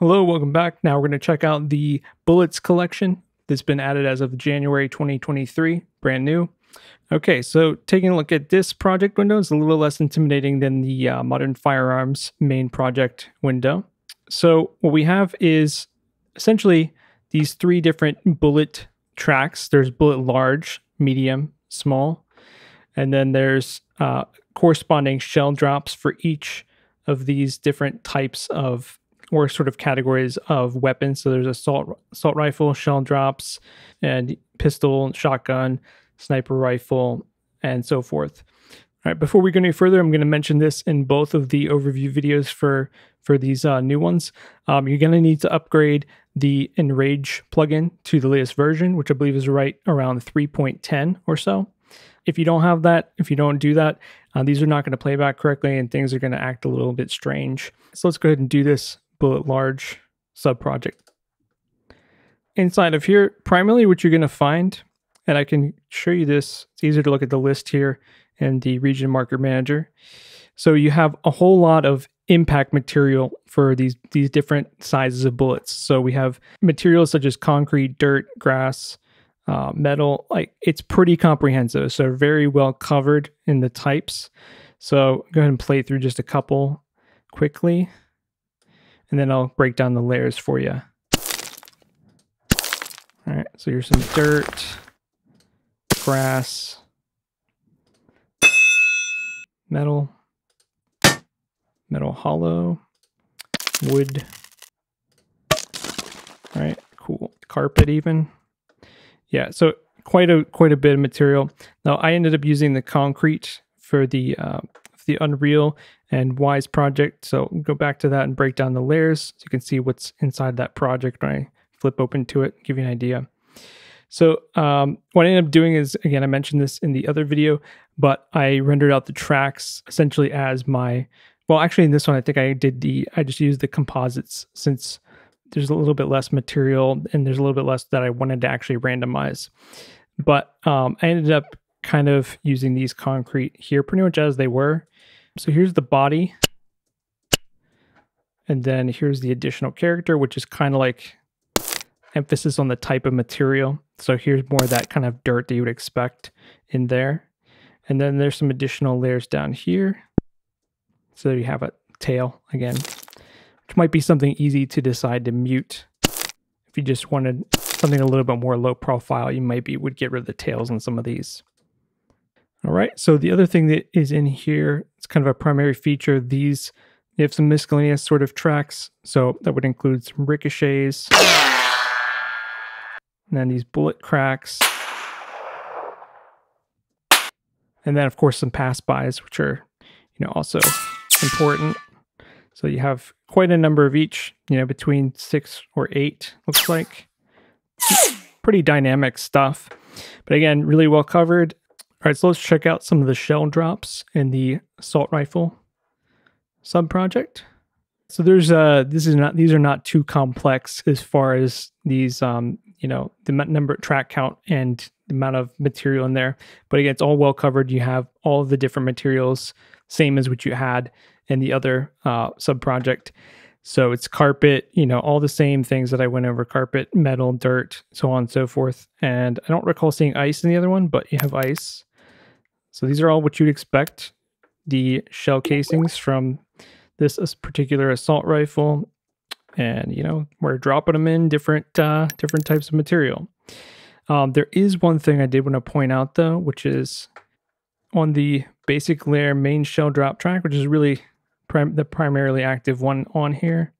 Hello, welcome back. Now we're going to check out the bullets collection that's been added as of January 2023, brand new. Okay, so taking a look at this project window is a little less intimidating than the uh, Modern Firearms main project window. So what we have is essentially these three different bullet tracks. There's bullet large, medium, small, and then there's uh, corresponding shell drops for each of these different types of or sort of categories of weapons. So there's assault assault rifle, shell drops, and pistol, shotgun, sniper rifle, and so forth. All right, before we go any further, I'm going to mention this in both of the overview videos for for these uh, new ones. Um, you're going to need to upgrade the Enrage plugin to the latest version, which I believe is right around 3.10 or so. If you don't have that, if you don't do that, uh, these are not going to play back correctly and things are going to act a little bit strange. So let's go ahead and do this bullet large sub project. Inside of here, primarily what you're going to find, and I can show you this, it's easier to look at the list here and the region marker manager. So you have a whole lot of impact material for these these different sizes of bullets. So we have materials such as concrete, dirt, grass, uh, metal. Like it's pretty comprehensive. So very well covered in the types. So go ahead and play through just a couple quickly, and then I'll break down the layers for you. All right. So here's some dirt, grass, metal metal hollow, wood. All right, cool. Carpet even. Yeah, so quite a quite a bit of material. Now I ended up using the concrete for the uh, the Unreal and Wwise project. So go back to that and break down the layers so you can see what's inside that project when I flip open to it, give you an idea. So um, what I ended up doing is, again, I mentioned this in the other video, but I rendered out the tracks essentially as my well, actually, in this one, I think I did the, I just used the composites since there's a little bit less material and there's a little bit less that I wanted to actually randomize. But um, I ended up kind of using these concrete here pretty much as they were. So here's the body. And then here's the additional character, which is kind of like emphasis on the type of material. So here's more of that kind of dirt that you would expect in there. And then there's some additional layers down here. So you have a tail again, which might be something easy to decide to mute. If you just wanted something a little bit more low profile, you maybe would get rid of the tails on some of these. All right, so the other thing that is in here, it's kind of a primary feature. These, they have some miscellaneous sort of tracks. So that would include some ricochets. And then these bullet cracks. And then of course some pass-bys, which are, you know, also important. So you have quite a number of each, you know, between six or eight, looks like. Pretty dynamic stuff. But again, really well covered. All right, so let's check out some of the shell drops in the assault rifle sub project. So there's uh this is not these are not too complex as far as these um you know the number track count and the amount of material in there. But again, it's all well covered. You have all the different materials, same as what you had in the other uh, sub project. So it's carpet, you know, all the same things that I went over carpet, metal, dirt, so on and so forth. And I don't recall seeing ice in the other one, but you have ice. So these are all what you'd expect. The shell casings from this particular assault rifle. And, you know, we're dropping them in different uh, different types of material. Um, there is one thing I did want to point out though, which is on the basic layer main shell drop track, which is really prim the primarily active one on here.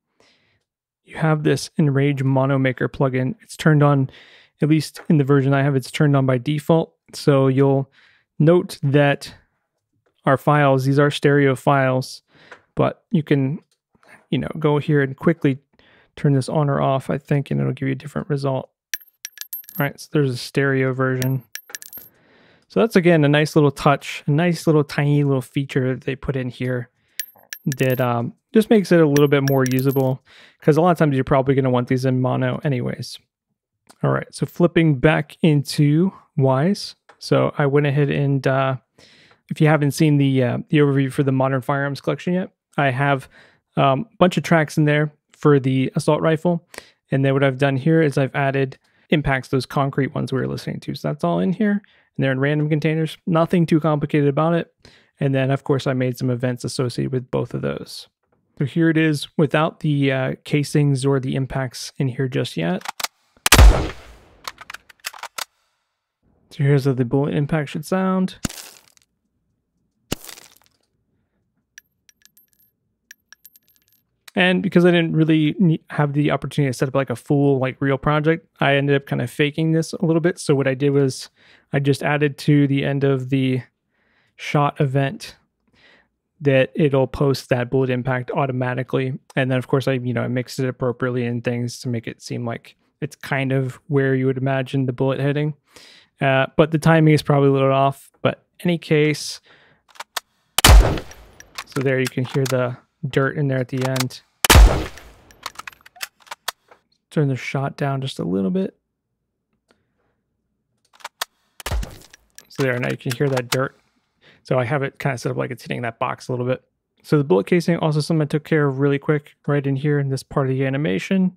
You have this Enrage Mono Maker plugin. It's turned on, at least in the version I have, it's turned on by default. So you'll note that our files, these are stereo files, but you can, you know, go here and quickly turn this on or off, I think, and it'll give you a different result. All right, so there's a stereo version. So that's again a nice little touch, a nice little tiny little feature that they put in here that um, just makes it a little bit more usable because a lot of times you're probably going to want these in mono anyways. All right, so flipping back into Wwise. So I went ahead and uh, if you haven't seen the uh, the overview for the Modern Firearms collection yet, I have um, a bunch of tracks in there for the assault rifle. And then what I've done here is I've added impacts, those concrete ones we were listening to. So that's all in here. And they're in random containers. Nothing too complicated about it. And then, of course, I made some events associated with both of those. So here it is without the uh, casings or the impacts in here just yet. So here's how the bullet impact should sound. And because I didn't really have the opportunity to set up like a full like real project, I ended up kind of faking this a little bit. So what I did was I just added to the end of the shot event that it'll post that bullet impact automatically. And then of course I, you know, I mixed it appropriately in things to make it seem like it's kind of where you would imagine the bullet hitting. Uh, but the timing is probably a little off. But any case, so there you can hear the dirt in there at the end. Turn the shot down just a little bit. So there, now you can hear that dirt. So I have it kind of set up like it's hitting that box a little bit. So the bullet casing, also something I took care of really quick right in here in this part of the animation.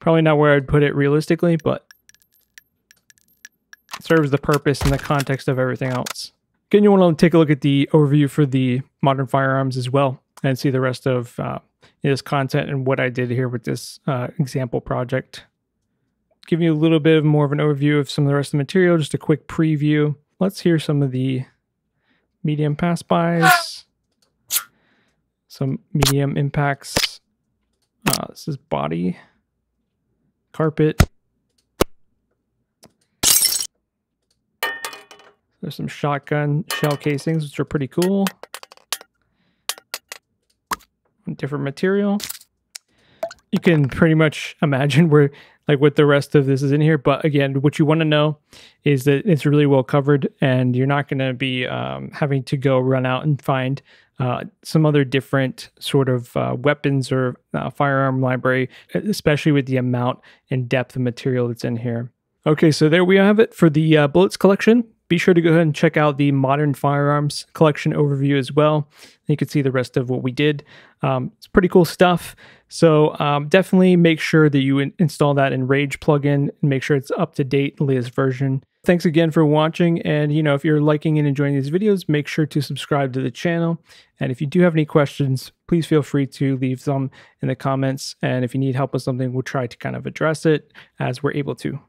Probably not where I'd put it realistically, but serves the purpose in the context of everything else. Again, you want to take a look at the overview for the modern firearms as well and see the rest of uh, this content and what I did here with this uh, example project. Give you a little bit of more of an overview of some of the rest of the material, just a quick preview. Let's hear some of the medium pass-bys, some medium impacts. Uh, this is body, carpet. There's some shotgun shell casings, which are pretty cool different material. You can pretty much imagine where like what the rest of this is in here. But again, what you want to know is that it's really well covered and you're not going to be um, having to go run out and find uh, some other different sort of uh, weapons or uh, firearm library, especially with the amount and depth of material that's in here. Okay, so there we have it for the uh, bullets collection. Be sure to go ahead and check out the Modern Firearms collection overview as well. You can see the rest of what we did. Um, it's pretty cool stuff. So um, definitely make sure that you in install that Enrage plugin and make sure it's up to date, latest version. Thanks again for watching. And, you know, if you're liking and enjoying these videos, make sure to subscribe to the channel. And if you do have any questions, please feel free to leave them in the comments. And if you need help with something, we'll try to kind of address it as we're able to.